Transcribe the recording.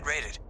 Red rated.